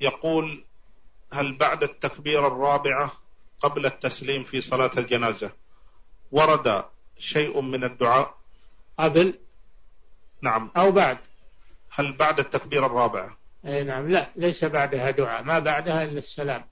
يقول هل بعد التكبيرة الرابعة قبل التسليم في صلاة الجنازة ورد شيء من الدعاء؟ قبل؟ نعم. أو بعد؟ هل بعد التكبيرة الرابعة؟ أي نعم لا ليس بعدها دعاء ما بعدها إلا السلام.